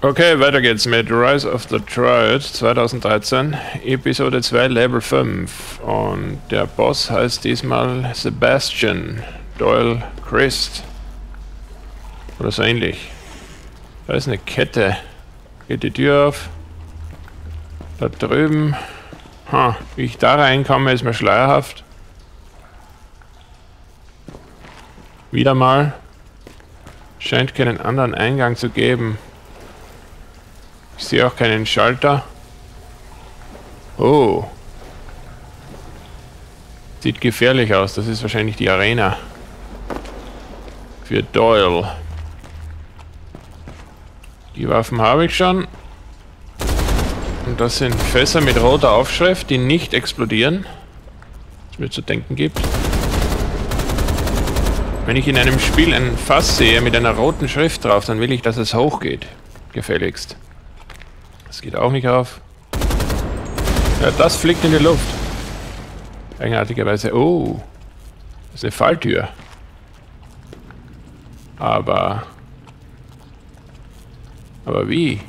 Okay, weiter geht's mit Rise of the Triad 2013, Episode 2, Level 5. Und der Boss heißt diesmal Sebastian Doyle Christ. Oder so ähnlich. Da ist eine Kette. Geht die Tür auf. Da drüben. Ha, wie ich da reinkomme, ist mir schleierhaft. Wieder mal. Scheint keinen anderen Eingang zu geben. Ich sehe auch keinen Schalter. Oh. Sieht gefährlich aus. Das ist wahrscheinlich die Arena. Für Doyle. Die Waffen habe ich schon. Und das sind Fässer mit roter Aufschrift, die nicht explodieren. Was mir zu denken gibt. Wenn ich in einem Spiel ein Fass sehe mit einer roten Schrift drauf, dann will ich, dass es hochgeht. Gefälligst. Das geht auch nicht auf. Ja, das fliegt in die Luft. Eigenartigerweise. Oh. Das ist eine Falltür. Aber... Aber wie?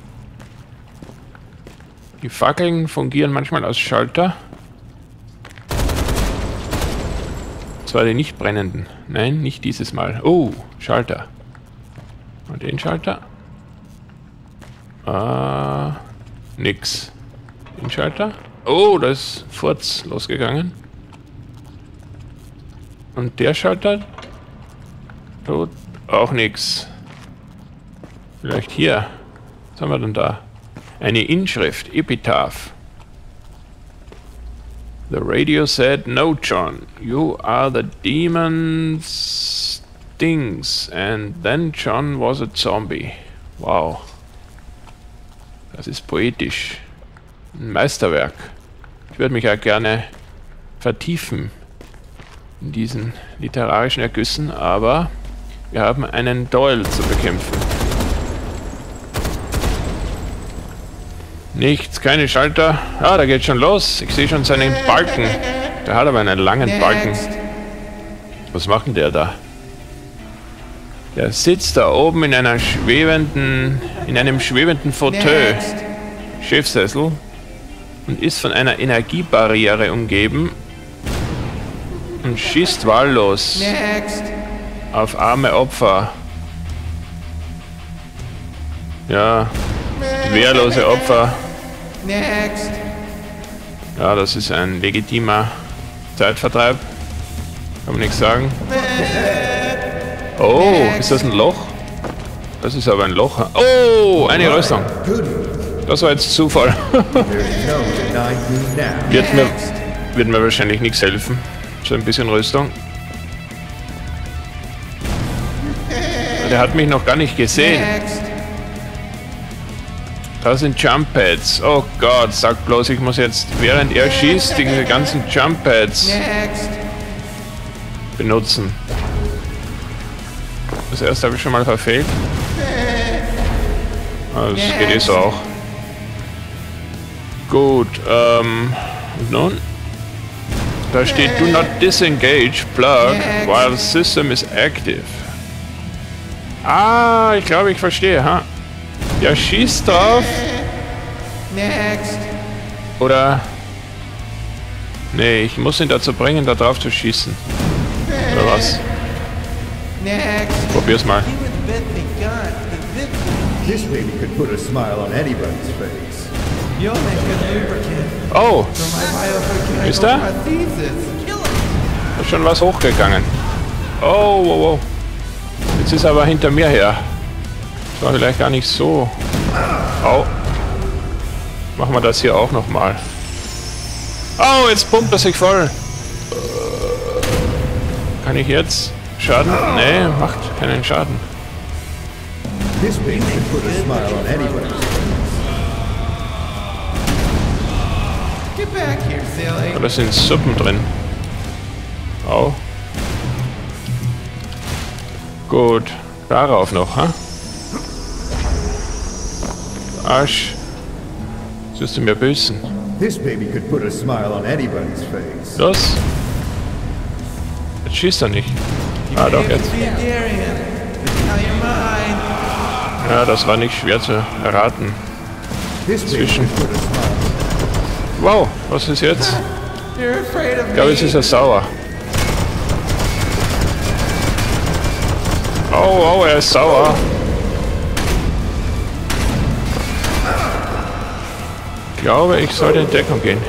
Die Fackeln fungieren manchmal als Schalter. Zwar die nicht brennenden. Nein, nicht dieses Mal. Oh, Schalter. Und den Schalter? Ah... Nix. Den Schalter? Oh, da ist Furz losgegangen. Und der Schalter? Tot. Auch nix. Vielleicht hier. Was haben wir denn da? Eine Inschrift. Epitaph. The radio said, No, John. You are the demon's things. And then John was a zombie. Wow. Das ist poetisch. Ein Meisterwerk. Ich würde mich ja gerne vertiefen in diesen literarischen Ergüssen, aber wir haben einen Doyle zu bekämpfen. Nichts, keine Schalter. Ah, da geht schon los. Ich sehe schon seinen Balken. Der hat aber einen langen Balken. Was macht der da? Der sitzt da oben in einer schwebenden, in einem schwebenden Fauteuil, Chefsessel, und ist von einer Energiebarriere umgeben und schießt wahllos auf arme Opfer. Ja, wehrlose Opfer. Ja, das ist ein legitimer Zeitvertreib. Kann man nichts sagen. Oh, ist das ein Loch? Das ist aber ein Loch. Oh, eine Rüstung. Das war jetzt Zufall. wird, mir, wird mir wahrscheinlich nichts helfen. So ein bisschen Rüstung. Der hat mich noch gar nicht gesehen. Da sind Jump Pads. Oh Gott, sag bloß, ich muss jetzt, während er schießt, diese ganzen Jump Pads benutzen. Das erste habe ich schon mal verfehlt. Das geht eh so auch. Gut, ähm, und nun? Da steht Do not disengage plug while system is active. Ah, ich glaube, ich verstehe, ha? Ja, schießt drauf. Oder... Nee, ich muss ihn dazu bringen, da drauf zu schießen. Oder was? Probier's mal. This baby could put a smile on anybody's face. You'll make a lubricant Oh, Ist er? ist schon was hochgegangen. Oh, wow, wow. Jetzt ist er aber hinter mir her. Das war vielleicht gar nicht so. Au. Machen wir das hier auch nochmal. Oh, jetzt pumpt er sich voll. Kann ich jetzt Schaden? Nee, macht keinen Schaden. Silly. Da sind Suppen drin. Au. Gut. Darauf noch, ha? Arsch. Wirst du mir büßen. Los. Jetzt schießt er nicht. Ah, doch, jetzt. Ja, das war nicht schwer zu erraten. Zwischen. Wow, was ist jetzt? Ich glaube, jetzt ist er sauer. Oh, oh, er ist sauer. Ich glaube, ich sollte in Deckung gehen.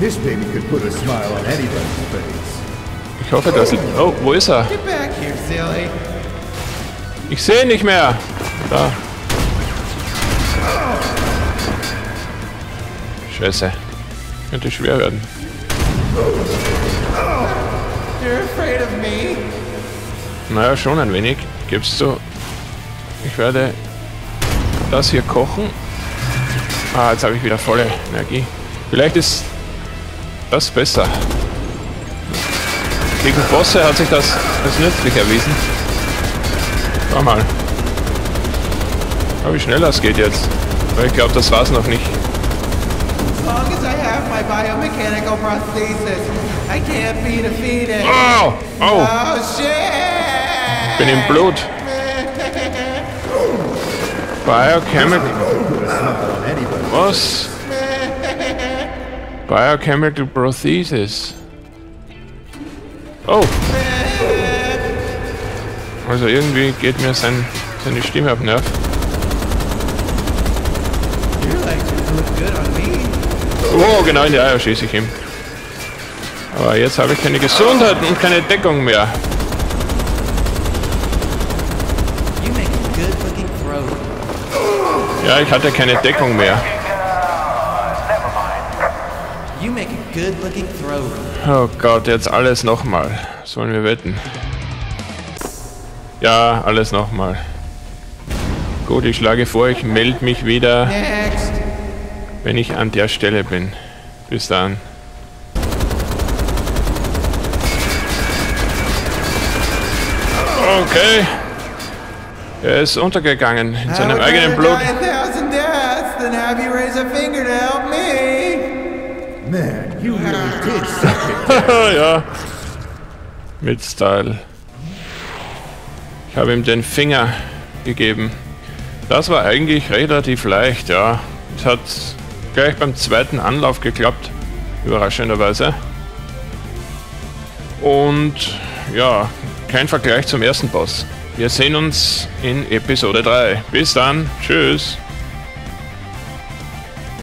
This baby could put a smile on anybody's face. Ich hoffe, dass... Oh, wo ist er? Get back here, silly. Ich sehe ihn nicht mehr. Da. Scheiße. Könnte schwer werden. Naja, schon ein wenig. Gibst du. Ich werde das hier kochen. Ah, jetzt habe ich wieder volle Energie. Vielleicht ist das besser. Gegen Bosse hat sich das als nützlich erwiesen. Schau mal. Schau, wie schnell das geht jetzt. Aber ich glaube, das war's noch nicht. Oh! Oh! Shit! Bin im Blut. Biochemical. Was? Biochemical Prosthesis. Oh. Also irgendwie geht mir sein, seine Stimme auf Nerv. Oh, genau in die Eier schieße ich ihm. Aber jetzt habe ich keine Gesundheit und keine Deckung mehr. Ja, ich hatte keine Deckung mehr. Oh Gott, jetzt alles nochmal. Sollen wir wetten? Ja, alles nochmal. Gut, ich schlage vor, ich melde mich wieder, Next. wenn ich an der Stelle bin. Bis dann. Okay. Er ist untergegangen in seinem eigenen Blut. Man, you really did suck ja. Mit Style. Ich habe ihm den Finger gegeben. Das war eigentlich relativ leicht, ja. Es hat gleich beim zweiten Anlauf geklappt. Überraschenderweise. Und ja, kein Vergleich zum ersten Boss. Wir sehen uns in Episode 3. Bis dann. Tschüss.